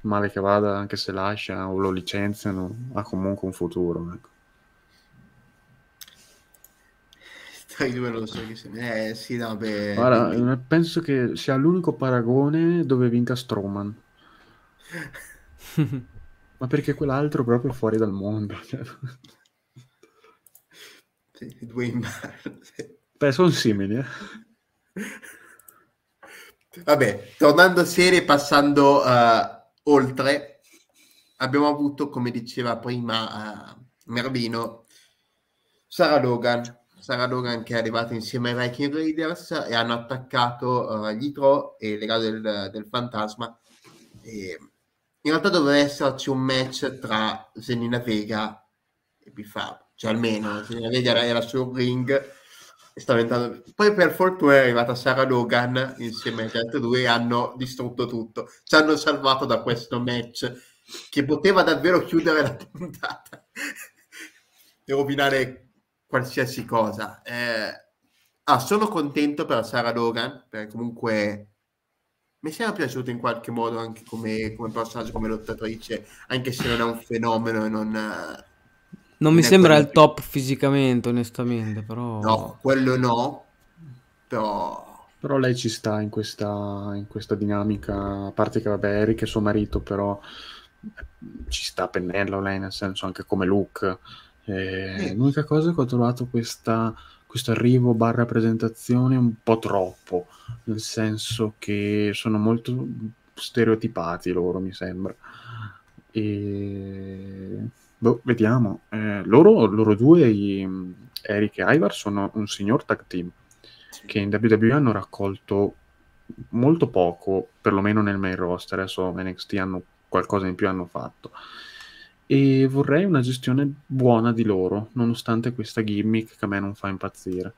male che vada, anche se lascia o lo licenziano, ha comunque un futuro. Ecco. Tra i due non so chi sia. Eh sì, no, beh. Guarda, quindi- eh, penso che sia l'unico paragone dove vinca Strowman, ma perché quell'altro è proprio fuori dal mondo. Sì, in mano, sì. Beh, sono simili, eh. Vabbè, tornando a serie, passando eh, oltre, abbiamo avuto, come diceva prima eh, Mervino, Sara Logan. Sara Logan che è arrivata insieme ai Viking Raiders e hanno attaccato eh, gli Tro e le gare del, del fantasma. E in realtà doveva esserci un match tra Zelina Vega e Bifab, cioè almeno Zelina Vega era, era sul ring sta diventando... Poi per fortuna è arrivata Sara Logan insieme agli altri due e hanno distrutto tutto. Ci hanno salvato da questo match che poteva davvero chiudere la puntata e rovinare qualsiasi cosa. Eh... Ah, sono contento per Sara Logan, perché comunque mi sembra piaciuto in qualche modo anche come, come, personaggio, come lottatrice, anche se non è un fenomeno e non... Non mi sembra il top fisicamente, onestamente, però... No, quello no, però... Però lei ci sta in questa, in questa dinamica, a parte che vabbè Eric è suo marito, però ci sta a pennello lei, nel senso anche come look. Eh, L'unica cosa è che ho trovato questa questo arrivo barra presentazione un po' troppo, nel senso che sono molto stereotipati loro, mi sembra. E boh, vediamo. Eh, loro, loro due, i, Eric e Ivar, sono un signor tag team che in WWE hanno raccolto molto poco, perlomeno nel main roster. Adesso NXT hanno qualcosa in più hanno fatto e vorrei una gestione buona di loro, nonostante questa gimmick che a me non fa impazzire.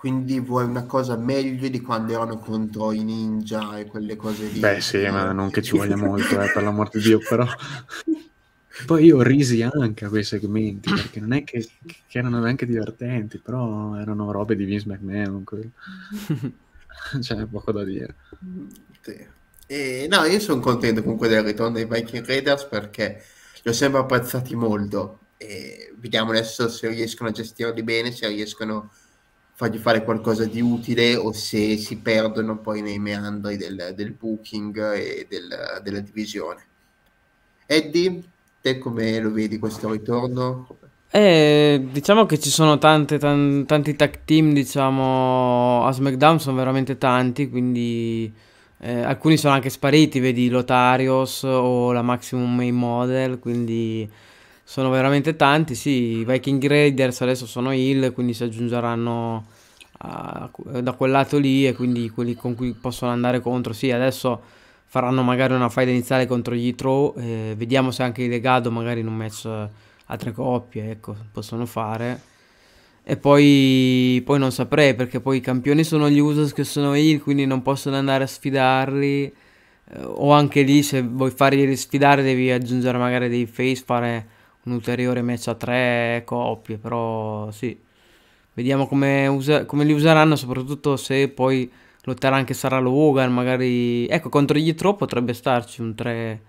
Quindi vuoi una cosa meglio di quando erano contro i ninja e quelle cose lì? Beh sì, ma non che ci voglia molto, eh, per l'amor di Dio, però... Poi io risi anche a quei segmenti, perché non è che, che erano neanche divertenti, però erano robe di Vince McMahon. C'è poco da dire. Sì. E, no, io sono contento comunque del ritorno dei Viking Raiders perché li ho sempre apprezzati molto. E vediamo adesso se riescono a gestirli bene, se riescono a fargli fare qualcosa di utile o se si perdono poi nei meandri del, del booking e del, della divisione. Eddie, te come lo vedi questo ritorno? Eh, diciamo che ci sono tante, tan- tanti tag team, diciamo, a SmackDown sono veramente tanti, quindi eh, alcuni sono anche spariti, vedi Lotarios o la Maximum Main Model, quindi sono veramente tanti. Sì, i Viking Raiders adesso sono heal, quindi si aggiungeranno a, da quel lato lì e quindi quelli con cui possono andare contro. Sì, adesso faranno magari una fight iniziale contro gli Throw, vediamo se anche i Legado magari in un match a coppie, ecco, possono fare. E poi, poi non saprei perché poi i campioni sono gli Usos che sono heal, quindi non possono andare a sfidarli. Eh, o anche lì se vuoi farli sfidare devi aggiungere magari dei face, fare un ulteriore match a tre coppie. Però sì, vediamo come, usa- come li useranno, soprattutto se poi lotterà anche Sarah Logan, magari... Ecco, contro gli Throw potrebbe starci un 3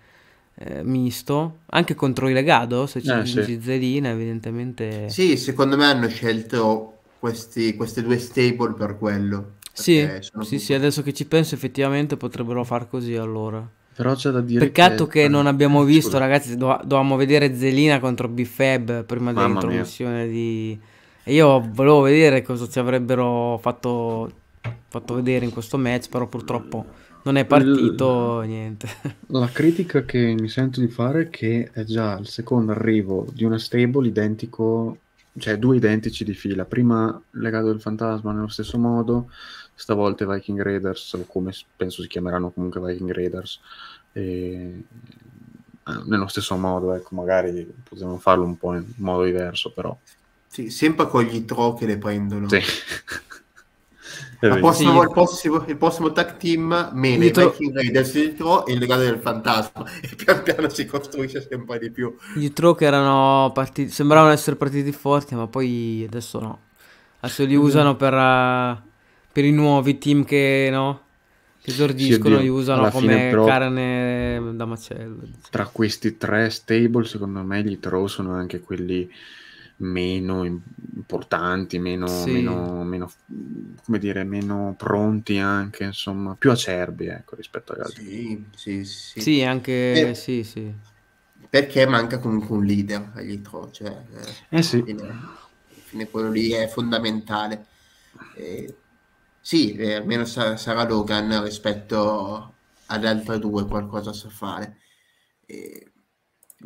eh, misto, anche contro i Legado, se c'è eh, sì. Zelina evidentemente... Sì, secondo me hanno scelto questi, queste due stable per quello. Sì, sì, sì, adesso che ci penso effettivamente potrebbero far così allora. Però c'è da dire Peccato che, che non abbiamo visto, Scusa. ragazzi, do- dovevamo vedere Zelina contro Bifab prima dell'introduzione di... E io volevo vedere cosa ci avrebbero fatto, fatto vedere in questo match, però purtroppo non è partito, L- niente. La critica che mi sento di fare è che è già il secondo arrivo di una stable identico, cioè due identici di fila. Prima legato del fantasma nello stesso modo, stavolta Viking Raiders, o come penso si chiameranno comunque Viking Raiders, e... ah, nello stesso modo, ecco, magari potremmo farlo un po' in modo diverso, però. Sì, sempre con gli tro che le prendono. Sì. La prossima, sì. il, prossimo, il, prossimo, tag team meno i tro- Viking Raiders Nitro e il legale del fantasma e pian piano si costruisce sempre di più gli Tro che erano partiti sembravano essere partiti forti ma poi adesso no adesso li usano per, uh, per i nuovi team che no che esordiscono sì, li usano come però, carne da macello tra questi tre stable secondo me gli Tro sono anche quelli meno importanti, meno, sì. meno, meno, come dire, meno pronti anche, insomma, più acerbi ecco, rispetto agli altri. Sì, sì, sì. sì anche eh, sì, sì. Perché manca comunque un leader agli Tro, cioè, eh, eh sì. Fine, fine quello lì è fondamentale. Eh, sì, eh, almeno sarà Logan rispetto alle altre due qualcosa sa fare. Eh,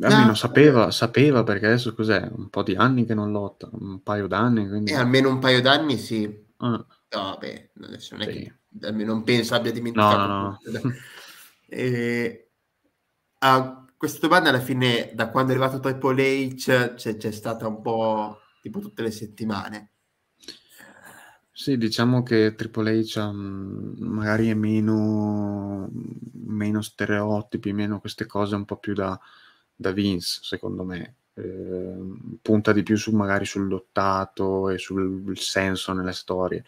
Almeno sapeva, sapeva perché adesso cos'è? Un po' di anni che non lotta, un paio d'anni. Quindi... Eh, almeno un paio d'anni sì. Ah. No, vabbè, adesso non è sì. che almeno non penso abbia dimenticato. No, no, no. e, a questa domanda alla fine, da quando è arrivato Triple H, c'è, c'è stata un po' tipo tutte le settimane. Sì, diciamo che Triple H mm, magari è meno, meno stereotipi, meno queste cose un po' più da, da Vince, secondo me. Eh, punta di più su, magari sul lottato e sul senso nelle storie,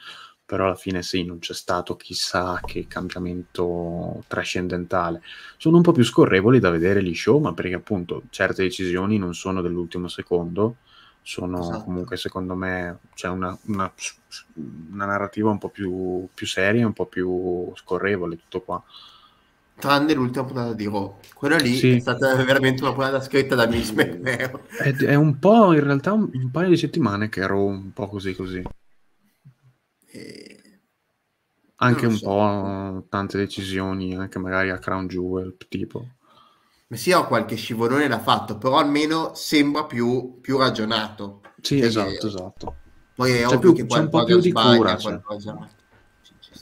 però alla fine sì, non c'è stato chissà che cambiamento trascendentale. Sono un po' più scorrevoli da vedere gli show, ma perché appunto certe decisioni non sono dell'ultimo secondo sono esatto. comunque secondo me c'è una, una, una, narrativa un po' più, più seria, un po' più scorrevole, tutto qua. Tranne l'ultima puntata di Raw, quella lì sì. è stata veramente una puntata scritta da Miss McMahon. È, è, un po' in realtà un, un, paio di settimane che ero un po' così così. E... Anche un so. po' tante decisioni, anche magari a Crown Jewel, tipo. Sì, ho qualche scivolone l'ha fatto, però almeno sembra più, più ragionato. Sì, esatto, esatto. Poi è c'è ovvio più, che c'è un po' più di cura. Qualcosa...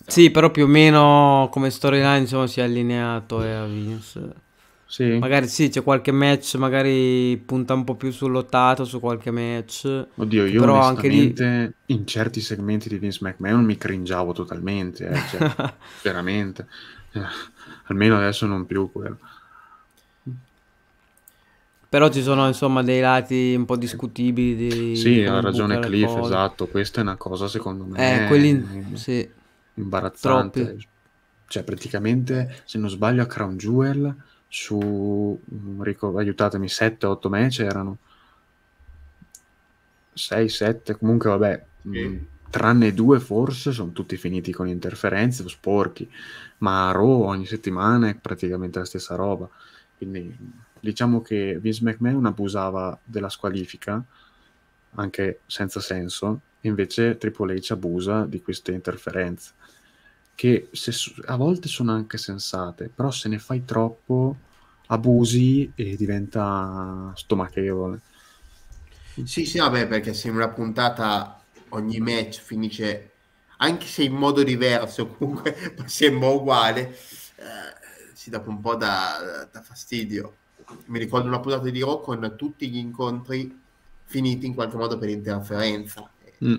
Sì, però più o meno come storyline insomma si è allineato e a Vince. Sì. Magari sì, c'è qualche match, magari punta un po' più sul lottato su qualche match. Oddio, io però anche lì... in certi segmenti di Vince McMahon mi cringiavo totalmente, eh, cioè, veramente. Eh, almeno adesso non più quello. Però ci sono insomma dei lati un po' discutibili. Di sì, ha ragione Cliff, esatto. Questa è una cosa secondo me eh, quelli, sì. imbarazzante. Troppi. Cioè, praticamente, se non sbaglio, a Crown Jewel su mm, ricordo, aiutatemi 7-8 match erano 6-7 comunque vabbè mh, mm, tranne due forse sono tutti finiti con interferenze o sporchi ma a Raw ogni settimana è praticamente la stessa roba quindi diciamo che Vince McMahon abusava della squalifica, anche senza senso, invece Triple H abusa di queste interferenze, che se, a volte sono anche sensate, però se ne fai troppo abusi e diventa stomachevole. Sì, sì, vabbè, perché se in una puntata ogni match finisce, anche se in modo diverso, comunque sembra uguale, eh, si dopo un po' da, da fastidio mi ricordo una puntata di Raw con tutti gli incontri finiti in qualche modo per interferenza. Mm.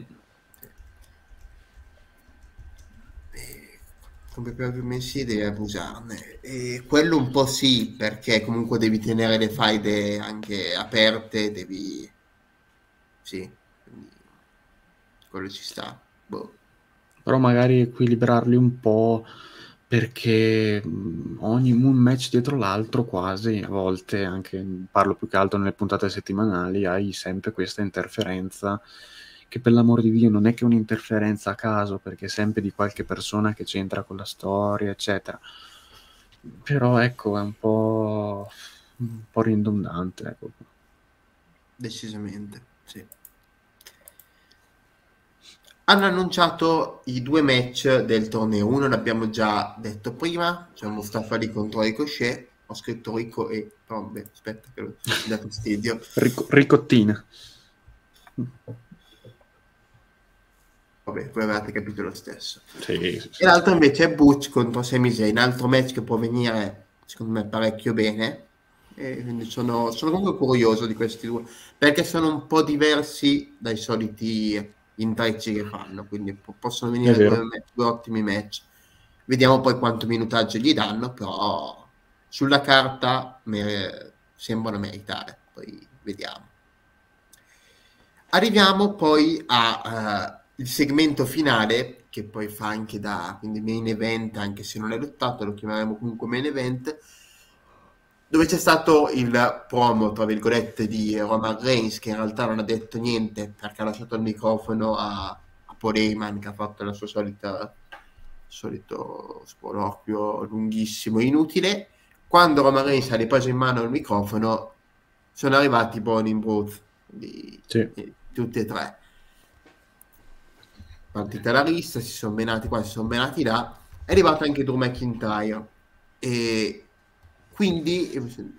come per più mesi devi abusarne e quello un po' sì perché comunque devi tenere le faide anche aperte devi sì quello ci sta boh. però magari equilibrarli un po' Perché, ogni un match dietro l'altro quasi, a volte anche parlo più che altro nelle puntate settimanali, hai sempre questa interferenza che per l'amor di Dio non è che un'interferenza a caso, perché è sempre di qualche persona che c'entra con la storia, eccetera. Però ecco, è un po' un po' ridondante, ecco. Decisamente, sì hanno annunciato i due match del torneo. Uno l'abbiamo già detto prima, cioè Mustafa lì contro Ricochet. Ho scritto Rico e... Oh, beh, aspetta che mi dà fastidio. Rico, ricottina. Vabbè, voi avete capito lo stesso. Sì, sì, sì. E l'altro invece è Butch contro Sami Zayn, altro match che può venire, secondo me, parecchio bene. E quindi sono, sono comunque curioso di questi due, perché sono un po' diversi dai soliti intrecci che fanno, quindi po- possono venire due, due, ottimi match. Vediamo poi quanto minutaggio gli danno, però sulla carta mer- sembrano meritare, poi vediamo. Arriviamo poi al uh, segmento finale, che poi fa anche da quindi main event, anche se non è lottato, lo chiameremo comunque main event, dove c'è stato il promo, tra virgolette, di Roman Reigns, che in realtà non ha detto niente perché ha lasciato il microfono a, a Paul Heyman, che ha fatto la sua solita solito spolocchio lunghissimo e inutile. Quando Roman Reigns ha ripreso in mano il microfono, sono arrivati Bonnie in Bruce, di, sì. di, tutti e tre. Partita la lista, si sono menati qua, si sono menati là, è arrivato anche Drew McIntyre. E quindi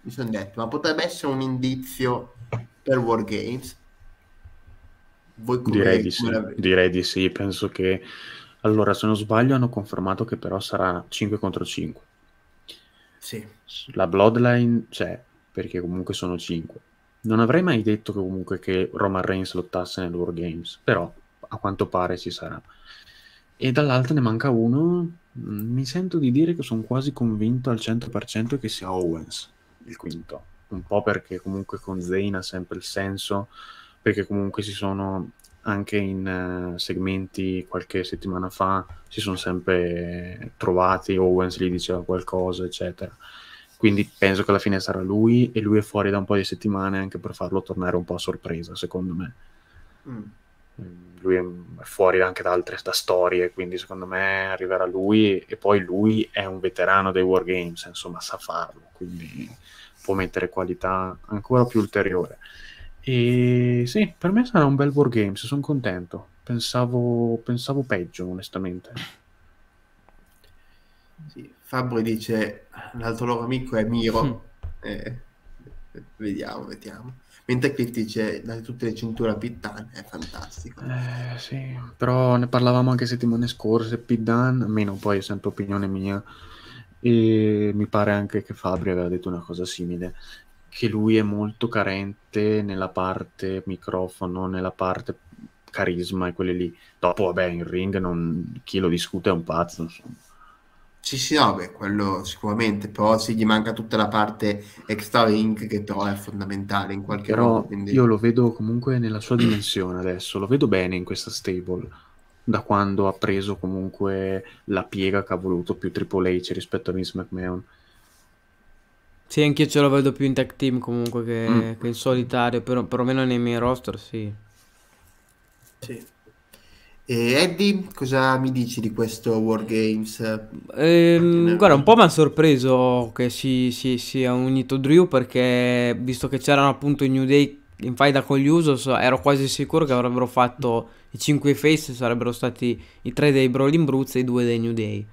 mi sono detto, ma potrebbe essere un indizio per Wargames? Voi come, direi, di sì, direi di sì, penso che... Allora, se non sbaglio, hanno confermato che però sarà 5 contro 5. Sì. La Bloodline c'è, perché comunque sono 5. Non avrei mai detto che comunque che Roman Reigns lottasse nel Wargames, però a quanto pare ci sarà. E dall'altra ne manca uno. Mm, mi sento di dire che sono quasi convinto al 100% che sia Owens, il quinto. Un po' perché comunque con Zane ha sempre il senso, perché comunque si sono anche in uh, segmenti qualche settimana fa si sono sempre trovati, Owens gli diceva qualcosa, eccetera. Quindi penso che alla fine sarà lui e lui è fuori da un po' di settimane anche per farlo tornare un po' a sorpresa, secondo me. Mm. Lui è fuori anche da altre da storie, quindi secondo me arriverà lui e poi lui è un veterano dei Wargames, insomma sa farlo, quindi può mettere qualità ancora più ulteriore. E sì, per me sarà un bel Wargames, sono contento. Pensavo, pensavo peggio, onestamente. Sì, Fabri dice l'altro loro amico è Miro. Mm. Eh, vediamo, vediamo. Mentre Cliff dice da tutte le cinture a Pittan è fantastico. Eh, sì, però ne parlavamo anche settimane scorse. Pittan, almeno poi è sempre opinione mia. E mi pare anche che Fabri aveva detto una cosa simile. Che lui è molto carente nella parte microfono, nella parte carisma e quelle lì. Dopo, vabbè, in ring non... chi lo discute è un pazzo, insomma. Sì, sì, no, beh, quello sicuramente, però sì, gli manca tutta la parte extra ring che però è fondamentale in qualche però modo. Quindi... Io lo vedo comunque nella sua dimensione adesso, lo vedo bene in questa stable, da quando ha preso comunque la piega che ha voluto più Triple H rispetto a Vince McMahon. Sì, anch'io ce lo vedo più in tag team comunque che, mm. che in solitario, però perlomeno nei miei roster sì. Sì. E Eddie, cosa mi dici di questo Wargames? Ehm, guarda, un po' mi ha sorpreso che si, si, sia unito Drew perché visto che c'erano appunto i New Day in faida con gli Usos, ero quasi sicuro che avrebbero fatto i 5 face, sarebbero stati i 3 dei Brawling Brutes e i 2 dei New Day.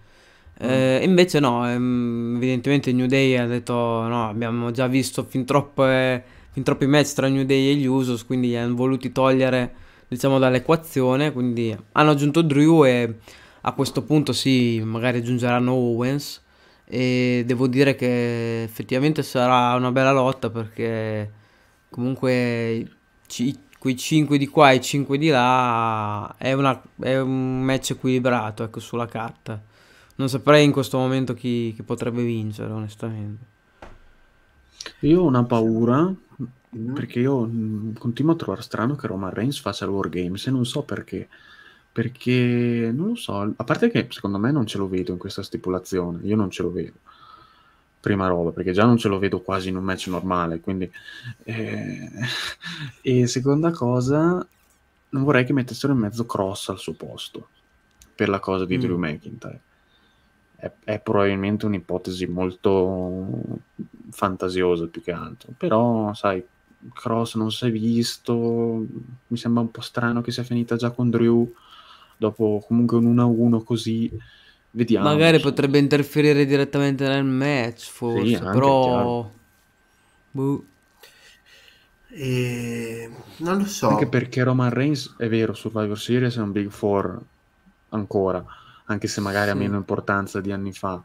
Mm. Eh, invece no, ehm, evidentemente New Day ha detto no, abbiamo già visto fin, troppe, fin troppi match tra New Day e gli Usos, quindi gli hanno voluti togliere diciamo dall'equazione, quindi hanno aggiunto Drew e a questo punto sì, magari aggiungeranno Owens e devo dire che effettivamente sarà una bella lotta perché comunque ci, quei 5 di qua e 5 di là è, una, è, un match equilibrato ecco, sulla carta. Non saprei in questo momento chi, chi potrebbe vincere, onestamente. Io ho una paura Mm. Perché io mh, continuo a trovare strano che Roman Reigns faccia il Wargames e non so perché. Perché non lo so, a parte che secondo me non ce lo vedo in questa stipulazione, io non ce lo vedo. Prima roba, perché già non ce lo vedo quasi in un match normale, quindi... Eh, e seconda cosa, non vorrei che mettessero in mezzo Cross al suo posto, per la cosa di mm. Drew McIntyre. È, è, probabilmente un'ipotesi molto fantasiosa più che altro, però sai, Cross non si è visto, mi sembra un po' strano che sia finita già con Drew, dopo comunque un 1-1 così, vediamo. Magari potrebbe interferire direttamente nel match, forse, sì, però... Boh. E... Non lo so. Anche perché Roman Reigns, è vero, Survivor Series è un Big Four ancora, anche se magari sì. ha meno importanza di anni fa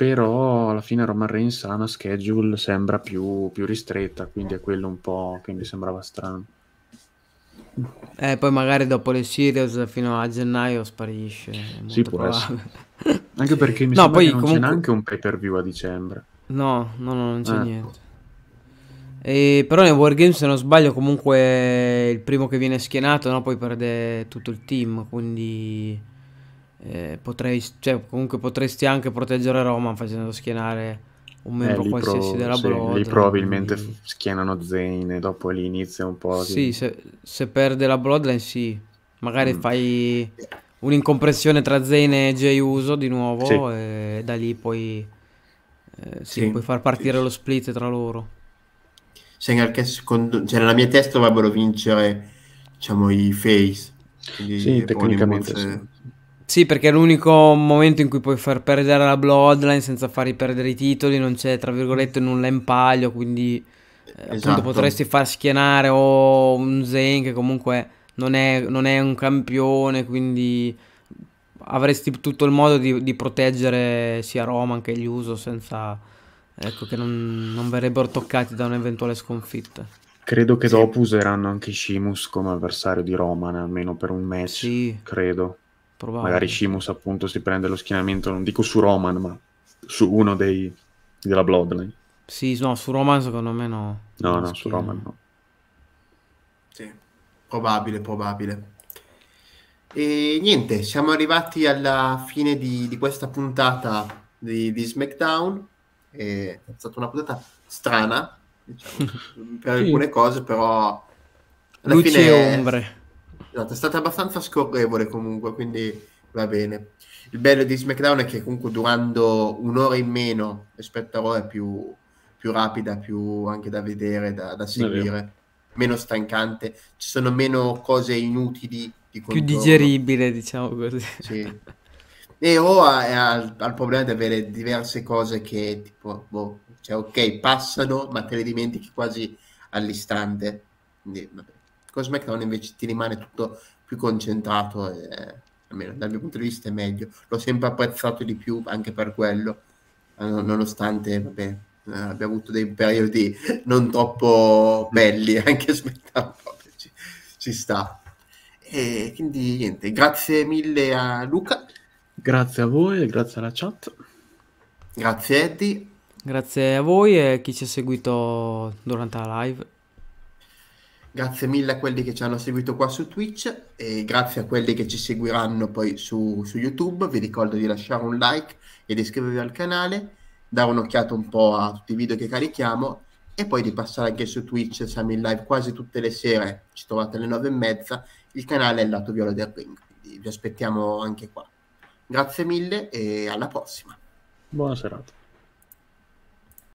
però alla fine Roman Reigns ha una schedule sembra più, più ristretta, quindi è quello un po' che mi sembrava strano. Eh, poi magari dopo le series fino a gennaio sparisce. Sì, può essere. Anche perché mi no, sembra poi che non comunque... c'è neanche un pay per view a dicembre. No, no, no non c'è eh. niente. E, però nel Wargame se non sbaglio comunque il primo che viene schienato no? poi perde tutto il team, quindi eh, potrei, cioè, comunque potresti anche proteggere Roma facendo schienare un membro eh, qualsiasi della sì, Blood. Lì probabilmente quindi... schienano Zane e dopo lì inizia un po'. Sì, di... se, se, perde la Bloodline sì. Magari mm. fai un'incompressione tra Zane e Jay Uso di nuovo sì. e da lì poi eh, sì, sì. puoi far partire lo split tra loro. Anche secondo, cioè nella mia testa dovrebbero vincere diciamo i face. Sì, tecnicamente sì. Sì, perché è l'unico momento in cui puoi far perdere la Bloodline senza fargli perdere i titoli, non c'è tra virgolette nulla in palio, quindi eh, esatto. appunto potresti far schienare o un Zen che comunque non è, non è, un campione, quindi avresti tutto il modo di, di proteggere sia Roman che gli Uso senza ecco, che non, non verrebbero toccati da un'eventuale sconfitta. Credo che Sì. dopo useranno anche Shimus come avversario di Roman, almeno per un match, Sì, credo. Probabile. Magari Shimus appunto si prende lo schienamento, non dico su Roman, ma su uno dei della Bloodline. Sì, no, su Roman secondo me no. No, Non no, su. Roman no. Sì, probabile, probabile. E niente, siamo arrivati alla fine di, di questa puntata di, di SmackDown. E è stata una puntata strana, diciamo, per Sì. alcune cose, però alla Luci fine e ombre. Esatto, è stata abbastanza scorrevole comunque, quindi va bene. Il bello di SmackDown è che comunque durando un'ora in meno rispetto a Raw è più, più rapida, più anche da vedere, da, da seguire, meno stancante, ci sono meno cose inutili di Più digeribile, diciamo così. Sì. E Raw ha, ha il ha il problema di avere diverse cose che tipo, boh, cioè ok, passano, ma te le dimentichi quasi all'istante. Quindi, vabbè. Con SmackDown invece ti rimane tutto più concentrato e almeno dal mio punto di vista è meglio. L'ho sempre apprezzato di più anche per quello, eh, nonostante vabbè, eh, abbia avuto dei periodi non troppo belli anche SmackDown proprio, ci, ci sta. E quindi niente, grazie mille a Luca, Grazie a voi e grazie alla chat. grazie Eddie, Grazie a voi e a chi ci ha seguito durante la live. Grazie mille a quelli che ci hanno seguito qua su Twitch e grazie a quelli che ci seguiranno poi su, su YouTube. Vi ricordo di lasciare un like e di iscrivervi al canale, dare un'occhiata un po' a tutti i video che carichiamo e poi di passare anche su Twitch, siamo in live quasi tutte le sere, ci trovate alle nove e mezza, il canale è il lato viola del ring, quindi vi aspettiamo anche qua. Grazie mille e alla prossima. Buona serata.